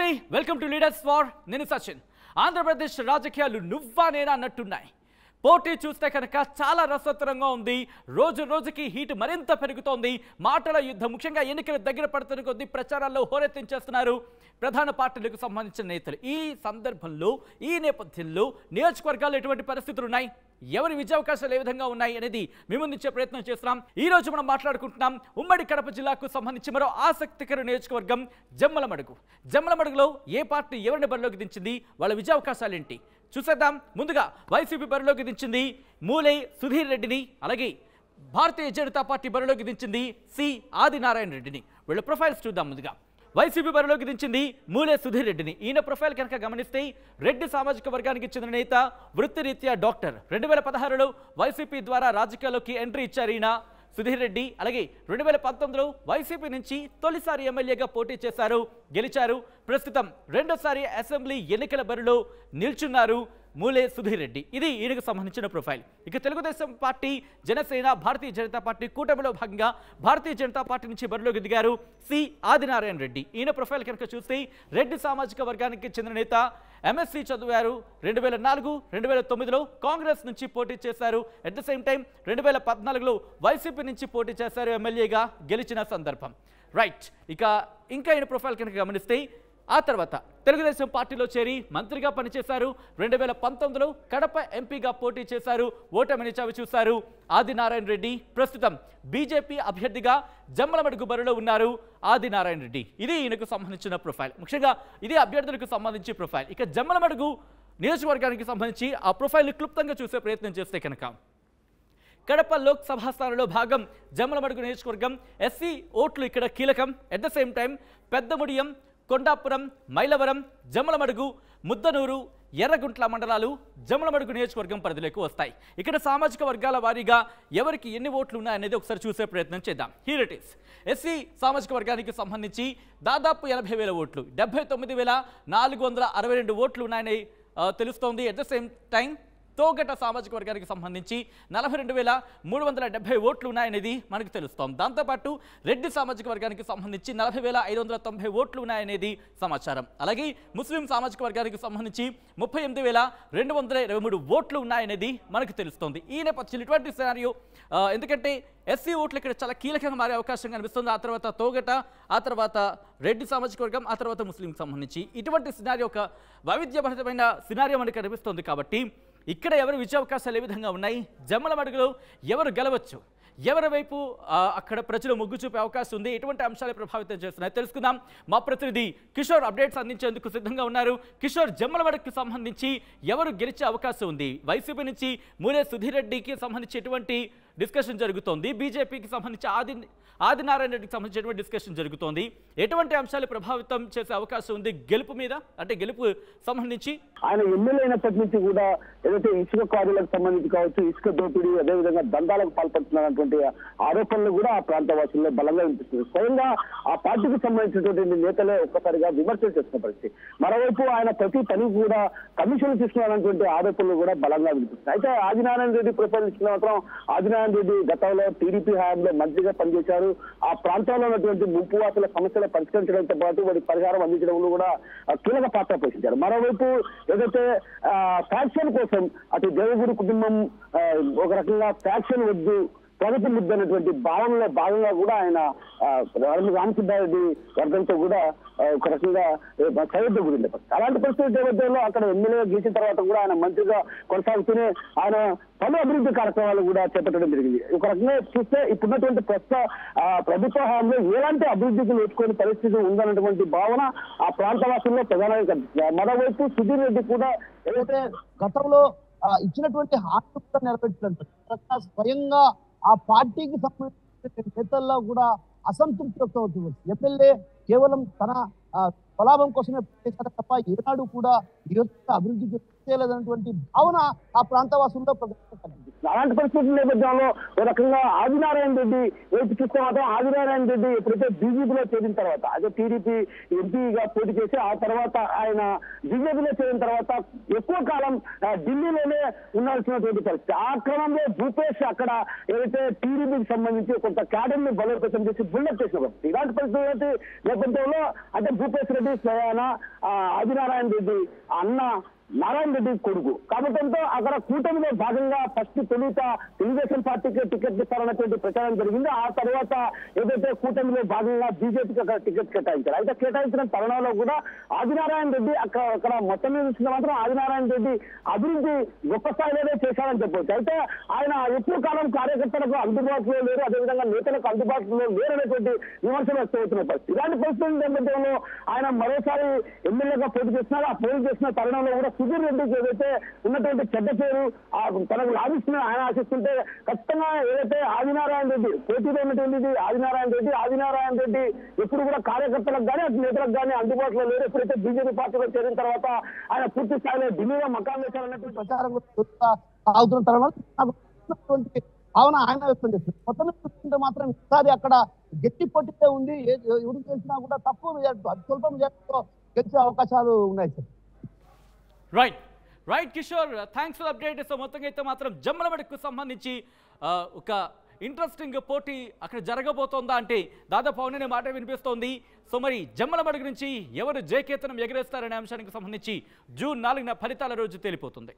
నమస్తే welcome to leaders far నేను సచిన్. ఆంధ్రప్రదేశ్ రాజకీయాలు నువ్వా నేనా అన్నట్టున్నాయి. పోటీ చూస్తే కనుక చాలా రసవత్తరంగా ఉంది. రోజు రోజుకి హీట్ మరింత పెరుగుతోంది. మాటల యుద్ధం ముఖ్యంగా ఎన్నికలు దగ్గర పడుతున్న కొద్దీ ప్రచారాల్లో హోరెత్తించేస్తున్నారు. ప్రధాన పార్టీలకు సంబంధించిన నేతలు ఈ సందర్భంలో ఈ నేపథ్యంలో నియోజకవర్గాల్లో ఎటువంటి పరిస్థితులు ఉన్నాయి? ఎవరి విజయావకాశాలు ఏ విధంగా ఉన్నాయి అనేది మీ ముందుంచే ప్రయత్నం చేస్తున్నాం. ఈ రోజు మనం మాట్లాడుకుంటున్నాం ఉమ్మడి కడప జిల్లాకు సంబంధించి మరో ఆసక్తికర నియోజకవర్గం జమ్మలమడుగు. జమ్మలమడుగులో ఏ పార్టీ ఎవరిని బరిలోకి దించింది? వాళ్ళ విజయావకాశాలు ఏంటి? చూసేద్దాం. ముందుగా వైసీపీ బరిలోకి దించింది మూలై సుధీర్ రెడ్డిని అలాగే భారతీయ జనతా పార్టీ బరిలోకి దించింది సి ఆదినారాయణ రెడ్డిని. వీళ్ళ ప్రొఫైల్స్ చూద్దాం ముందుగా. వైసీపీ బరిలోకి దించింది మూలే సుధీర్ రెడ్డిని. ఈయన ప్రొఫైల్ కనుక గమనిస్తే రెడ్డి సామాజిక వర్గానికి చెందిన నేత వృత్తిరీత్యా డాక్టర్. రెండు వేల పదహారులో వైసీపీ ద్వారా రాజకీయాల్లోకి ఎంట్రీ ఇచ్చారు ఈయన. సుధీర్ రెడ్డి అలాగే రెండు వేల పంతొమ్మిదిలో వైసీపీ నుంచి తొలిసారి ఎమ్మెల్యేగా పోటీ చేశారు. గెలిచారు. ప్రస్తుతం రెండోసారి అసెంబ్లీ ఎన్నికల బరిలో నిల్చున్నారు. మూలే సుధీర్ రెడ్డి. ఇది ఈయనకు సంబంధించిన ప్రొఫైల్. ఇక తెలుగుదేశం పార్టీ జనసేన భారతీయ జనతా పార్టీ కూటమిలో భాగంగా భారతీయ జనతా పార్టీ నుంచి బరిలోకి దిగారు సి ఆదినారాయణ రెడ్డి. ఈయన ప్రొఫైల్ కనుక చూస్తే రెడ్డి సామాజిక వర్గానికి చెందిన నేత ఎంఎస్సి చదివారు రెండు వేల నాలుగు రెండు వేల తొమ్మిదిలో కాంగ్రెస్ నుంచి పోటీ చేశారు. అట్ ద సేమ్ టైం రెండు వేల పద్నాలుగులో వైసీపీ నుంచి పోటీ చేశారు ఎమ్మెల్యేగా గెలిచిన సందర్భం. రైట్ ఇక ఇంకా ఈయన ప్రొఫైల్ కనుక గమనిస్తే ఆ తర్వాత తెలుగుదేశం పార్టీలో చేరి మంత్రిగా పనిచేశారు. రెండు వేల పంతొమ్మిదిలో కడప ఎంపీగా పోటీ చేశారు. ఓటమిని చవి చూశారు. ఆదినారాయణ రెడ్డి ప్రస్తుతం బీజేపీ అభ్యర్థిగా జమ్మలమడుగు బరిలో ఉన్నారు. ఆదినారాయణ రెడ్డి ఇది ఈయనకు సంబంధించిన ప్రొఫైల్. ముఖ్యంగా ఇది అభ్యర్థులకు సంబంధించి ప్రొఫైల్. ఇక జమ్మలమడుగు నియోజకవర్గానికి సంబంధించి ఆ ప్రొఫైల్ క్లుప్తంగా చూసే ప్రయత్నం చేస్తే కనుక. కడప లోక్సభ స్థానంలో భాగం జమ్మలమడుగు నియోజకవర్గం. ఎస్సీ ఓట్లు ఇక్కడ కీలకం. At the same time Peddamudiyam Kondapuram Mylavaram Jammalamadugu Muddanur Yerraguntla మండలాలు జమలమడుగు నియోజకవర్గం పరిధిలోకి వస్తాయి. ఇక్కడ సామాజిక వర్గాల వారీగా ఎవరికి ఎన్ని ఓట్లు ఉన్నాయనేది ఒకసారి చూసే ప్రయత్నం చేద్దాం. హీర్ ఈస్ ఎస్సీ సామాజిక వర్గానికి సంబంధించి దాదాపు ఎనభై వేల ఓట్లు డెబ్బై తొమ్మిది వేల నాలుగు వందల అరవై రెండు ఓట్లు ఉన్నాయని తెలుస్తోంది. ఎట్ ద సేమ్ టైం తోగట సామాజిక వర్గానికి సంబంధించి నలభై రెండు వేల మూడు వందల డెబ్బై ఓట్లు ఉన్నాయనేది మనకు తెలుస్తోంది. దాంతోపాటు రెడ్డి సామాజిక వర్గానికి సంబంధించి నలభై వేల ఐదు వందల తొంభై ఓట్లు ఉన్నాయనేది సమాచారం. అలాగే ముస్లిం సామాజిక వర్గానికి సంబంధించి ముప్పై ఎనిమిది వేల రెండు వందల ఇరవై మూడు ఓట్లు ఉన్నాయనేది మనకు తెలుస్తోంది. ఈ నేపథ్యంలో ఇటువంటి సినారియో ఎందుకంటే ఎస్సీ ఓట్లు ఇక్కడ చాలా కీలకంగా మారే అవకాశం కనిపిస్తుంది. ఆ తర్వాత తోగట ఆ తర్వాత రెడ్డి సామాజిక వర్గం ఆ తర్వాత ముస్లింకి సంబంధించి. ఇటువంటి సినారీ ఒక వైవిధ్యభరితమైన సినారీ మనకు కనిపిస్తుంది కాబట్టి ఇక్కడ ఎవరు విజయావకాశాలు ఏ విధంగా ఉన్నాయి? జమ్మల మడుగులో ఎవరు గెలవచ్చు? ఎవరి వైపు అక్కడ ప్రజలు మొగ్గు చూపే అవకాశం ఉంది? ఎటువంటి అంశాలు ప్రభావితం చేస్తున్నాయి? తెలుసుకుందాం. మా ప్రతినిధి కిషోర్ అప్డేట్స్ అందించేందుకు సిద్ధంగా ఉన్నారు. కిషోర్ జమ్మలమడకు సంబంధించి ఎవరు గెలిచే అవకాశం ఉంది? వైసీపీ నుంచి మూలే సుధీర్ రెడ్డికి సంబంధించి ఎటువంటి డిస్కషన్ జరుగుతోంది. బీజేపీకి సంబంధించి ఆది ఆదినారాయణ రెడ్డికి సంబంధించినటువంటి డిస్కషన్ జరుగుతోంది. ఎటువంటి అంశాలు ప్రభావితం చేసే అవకాశం ఉంది? గెలుపు మీద అంటే గెలుపు సంబంధించి? ఆయన ఎమ్మెల్యే అయినప్పటి నుంచి కూడా ఏదైతే ఇసుక కార్యాలకు సంబంధించి కావచ్చు ఇసుక దోపిడీ అదేవిధంగా దందాలకు పాల్పడుతున్నటువంటి ఆరోపణలు కూడా ఆ ప్రాంత వాసుల్లో బలంగా వినిపిస్తుంది స్వయంగా ఆ పార్టీకి సంబంధించినటువంటి నేతలే ఒక్కసారిగా విమర్శలు చేస్తున్న పరిస్థితి. మరోవైపు ఆయన ప్రతి పని కూడా కమిషన్లు తీసుకున్నటువంటి ఆరోపణలు కూడా బలంగా వినిపిస్తున్నాయి. అయితే ఆదినారాయణ రెడ్డి ప్రొఫైల్ మాత్రం ఆదినారాయణ రెడ్డి గతంలో టీడీపీ హయాంలో మంత్రిగా పనిచేశారు. ఆ ప్రాంతంలో ఉన్నటువంటి ముంపువాసుల సమస్యలు పరిష్కరించడంతో పాటు వారికి పరిహారం అందించడంలో కూడా కీలక పాత్ర పోషించారు. మరోవైపు ఏదైతే ఫ్యాక్షన్ కోసం అటు దేవగుడి కుటుంబం ఒక రకంగా ఫ్యాక్షన్ వద్దు ప్రగతి ముద్ద అనేటువంటి భావంలో భాగంగా కూడా ఆయన ఆ, వర్గంతో కూడా ఒక రకంగా సరిహద్దు గురింది. అలాంటి పరిస్థితి నేపథ్యంలో అక్కడ ఎమ్మెల్యేగా గెలిచిన తర్వాత కూడా ఆయన మంత్రిగా కొనసాగుతూనే ఆయన పలు అభివృద్ధి కార్యక్రమాలు కూడా చేపట్టడం జరిగింది. ఒక రకంగా చూస్తే ఇప్పుడున్నటువంటి ప్రస్తుత ప్రభుత్వ హామీలో ఎలాంటి అభివృద్ధికి నేర్చుకునే పరిస్థితి ఉందన్నటువంటి భావన ఆ ప్రాంతవాసుల్లో ప్రధానంగా కనిపిస్తుంది. మరోవైపు సుధీర్ రెడ్డి కూడా ఏదైతే గతంలో ఇచ్చినటువంటి హామీ కూడా స్వయంగా ఆ పార్టీకి సంబంధించిన నేతల్లో కూడా అసంతృప్తి వ్యక్తమవుతుంది ఎమ్మెల్యే కేవలం తన స్వలాభం కోసమే పనిచేశారు తప్ప ఏనాడు కూడా ఈ యొక్క అభివృద్ధి చేయలేదన్నటువంటి భావన ఆ ప్రాంతవాసుల్లో ప్రధానంగా అలాంటి పరిస్థితుల నేపథ్యంలో ఒక రకంగా ఆదినారాయణ రెడ్డి వైపు చూస్తే మాత్రం ఆదినారాయణ రెడ్డి ఎప్పుడైతే బీజేపీలో చేరిన తర్వాత అదే టీడీపీ ఎంపీగా పోటీ చేసి ఆ తర్వాత ఆయన బీజేపీలో చేరిన తర్వాత ఎక్కువ కాలం ఢిల్లీలోనే ఉండాల్సినటువంటి పరిస్థితి. ఆ క్రమంలో భూపేష్ అక్కడ ఏదైతే టీడీపీకి సంబంధించి కొంత క్యాడర్ని బలోపేతం చేసి బిల్డప్ చేసిన ఇలాంటి పరిస్థితులు నేపథ్యంలో అంటే భూపేశ్ రెడ్డి స్వయాన ఆదినారాయణ రెడ్డి అన్న నారాయణ రెడ్డి కొడుకు. కాబట్టి అక్కడ కూటమిలో భాగంగా ఫస్ట్ తొలుత తెలుగుదేశం పార్టీకి టికెట్ ఇస్తారన్నటువంటి ప్రచారం జరిగింది. ఆ తర్వాత ఏదైతే కూటమిలో భాగంగా బీజేపీకి అక్కడ టికెట్ కేటాయించారు. అయితే కేటాయించిన తరుణంలో కూడా ఆదినారాయణ రెడ్డి అక్కడ అక్కడ మొత్తం మీద చూసిన మాత్రం ఆదినారాయణ రెడ్డి అభివృద్ధి గొప్ప స్థాయిలోనే చేశారని చెప్పవచ్చు అయితే ఆయన ఎక్కువ కాలం కార్యకర్తలకు అందుబాటులో లేరు. అదేవిధంగా నేతలకు అందుబాటులో లేరనేటువంటి విమర్శలు వస్తున్న పరిస్థితి ఇలాంటి పరిస్థితుల నేపథ్యంలో ఆయన మరోసారి ఎమ్మెల్యేగా పోటీ చేస్తున్నారు. ఆ పోటీ చేసిన తరుణంలో కూడా సుధీర్ రెడ్డికి ఏదైతే ఉన్నటువంటి చెడ్డ పేరు తనకు లాభిస్తున్న ఆయన ఆశిస్తుంటే ఖచ్చితంగా ఏదైతే ఆదినారాయణ రెడ్డి పోటీలో ఉన్నటువంటిది ఆదినారాయణ రెడ్డి ఆదినారాయణ రెడ్డి ఎప్పుడు కూడా కార్యకర్తలకు కానీ అటు నేతలకు కానీ అందుబాటులో లేరు. ఎప్పుడైతే బీజేపీ పార్టీలో చేరిన తర్వాత ఆయన పూర్తి స్థాయిలో ఢిల్లీలో మకాం వేశారన్నటువంటి ప్రచారం కూడా జరుగుతా సాగుతున్న తరుణంలో భావన ఆయన వ్యక్తం చేస్తుంది మొత్తం మీద చూస్తుంటే మాత్రం ఈసారి అక్కడ గట్టి పొట్టితే ఉంది. ఎవరు చేసినా కూడా తక్కువ మెజార్టీతో అతి మెజార్టీతో గెలిచే అవకాశాలు ఉన్నాయి sir. Right right Kishore thanks for update so మొత్తంగా అయితే మాత్రం జమ్మలమడికి సంబంధించి ఒక ఇంట్రెస్టింగ్ పోటీ అక్కడ జరగబోతోందా అంటే దాదాపు అవుననే మాట వినిపిస్తోంది. సో మరి జమ్మలమడి నుంచి ఎవరు జయకేతనం ఎగరేస్తారనే అంశానికి సంబంధించి జూన్ నాలుగున ఫలితాల రోజు తేలిపోతుంది.